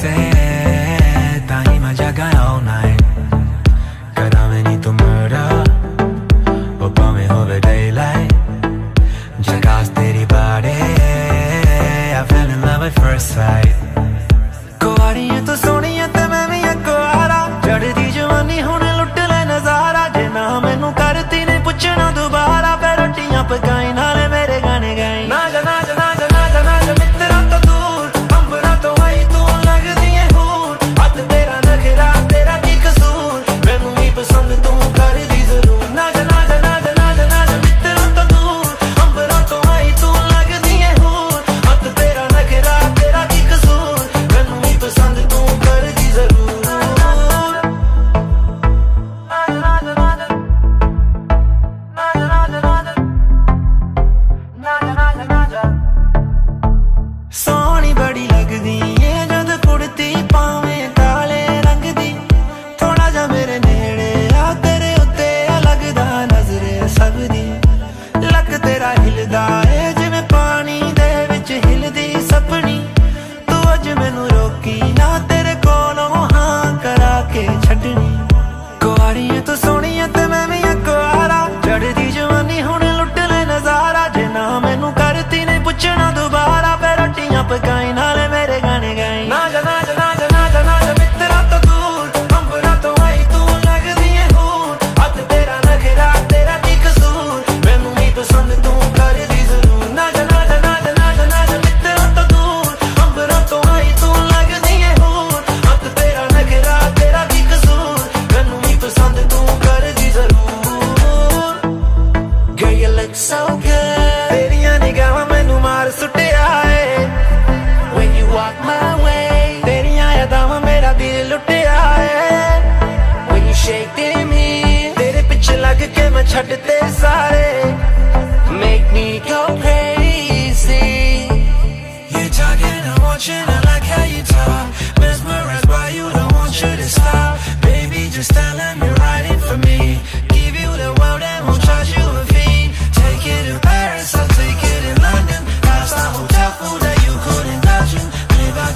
Time I jagan all night Cause I need to murder Upon me over daylight Jagas teri body I fell in love at first sight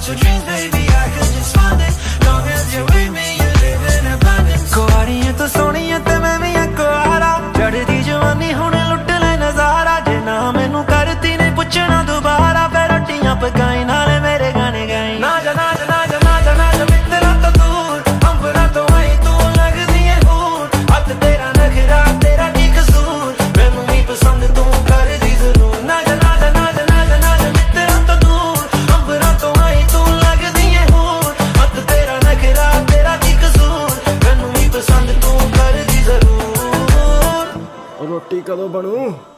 So dreams, baby. टीका कदों बनू।